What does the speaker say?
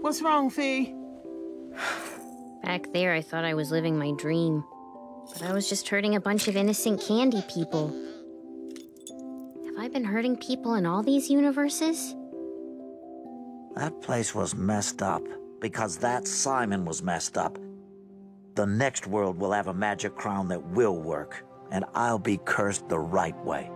What's wrong, Fee? Back there, I thought I was living my dream. But I was just hurting a bunch of innocent candy people. Have I been hurting people in all these universes? That place was messed up because that Simon was messed up. The next world will have a magic crown that will work, and I'll be cursed the right way.